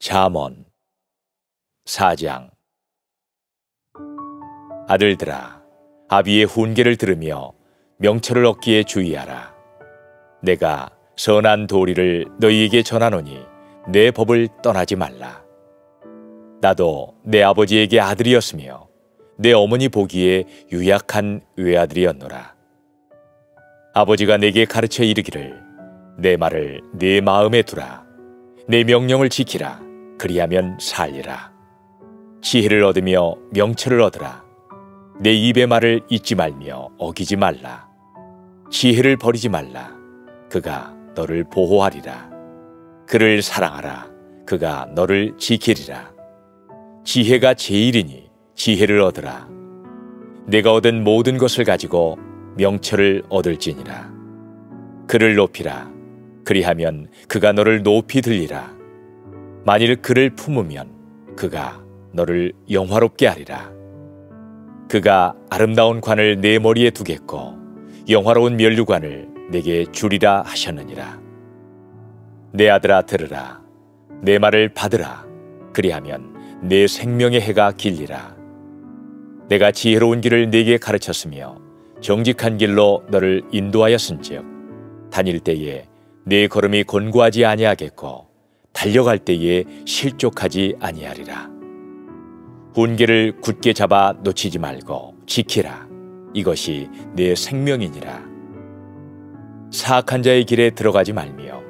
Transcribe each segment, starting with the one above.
잠언 4장. 아들들아 아비의 훈계를 들으며 명철을 얻기에 주의하라. 내가 선한 도리를 너희에게 전하노니 내 법을 떠나지 말라. 나도 내 아버지에게 아들이었으며 내 어머니 보기에 유약한 외아들이었노라. 아버지가 내게 가르쳐 이르기를 내 말을 네 마음에 두라. 내 명령을 지키라 그리하면 살리라. 지혜를 얻으며 명철을 얻으라. 내 입의 말을 잊지 말며 어기지 말라. 지혜를 버리지 말라. 그가 너를 보호하리라. 그를 사랑하라. 그가 너를 지키리라. 지혜가 제일이니 지혜를 얻으라. 내가 얻은 모든 것을 가지고 명철을 얻을지니라. 그를 높이라. 그리하면 그가 너를 높이 들리라 만일 그를 품으면 그가 너를 영화롭게 하리라. 그가 아름다운 관을 내 머리에 두겠고 영화로운 면류관을 내게 주리라 하셨느니라. 내 아들아 들으라. 내 말을 받으라. 그리하면 내 생명의 해가 길리라. 내가 지혜로운 길을 네게 가르쳤으며 정직한 길로 너를 인도하였은즉 다닐 때에 네 걸음이 곤고하지 아니하겠고 달려갈 때에 실족하지 아니하리라. 훈계를 굳게 잡아 놓치지 말고 지키라. 이것이 내 생명이니라. 사악한 자의 길에 들어가지 말며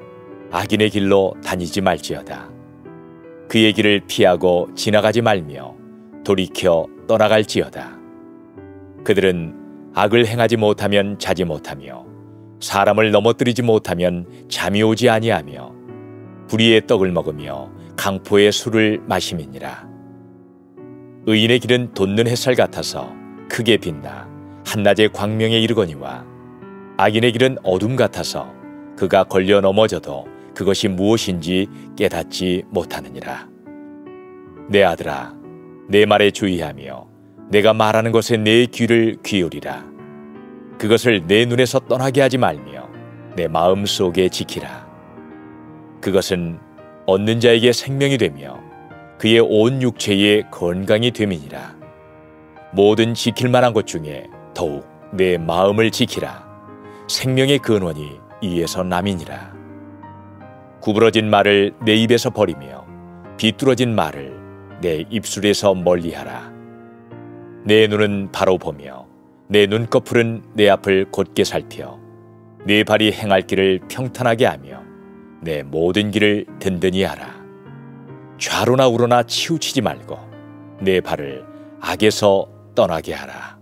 악인의 길로 다니지 말지어다. 그의 길을 피하고 지나가지 말며 돌이켜 떠나갈지어다. 그들은 악을 행하지 못하면 자지 못하며 사람을 넘어뜨리지 못하면 잠이 오지 아니하며 불의의 떡을 먹으며 강포의 술을 마심이니라. 의인의 길은 돋는 햇살 같아서 크게 빛나 한낮의 광명에 이르거니와 악인의 길은 어둠 같아서 그가 걸려 넘어져도 그것이 무엇인지 깨닫지 못하느니라. 내 아들아, 내 말에 주의하며 내가 말하는 것에 내 귀를 기울이라. 그것을 내 눈에서 떠나게 하지 말며 내 마음 속에 지키라. 그것은 얻는 자에게 생명이 되며 그의 온 육체에 건강이 됨이니라. 모든 지킬 만한 것 중에 더욱 내 마음을 지키라. 생명의 근원이 이에서 남이니라. 구부러진 말을 내 입에서 버리며 비뚤어진 말을 내 입술에서 멀리하라. 내 눈은 바로 보며 내 눈꺼풀은 내 앞을 곧게 살펴 내 발이 행할 길을 평탄하게 하며 내 모든 길을 든든히 하라. 좌로나 우로나 치우치지 말고 내 발을 악에서 떠나게 하라.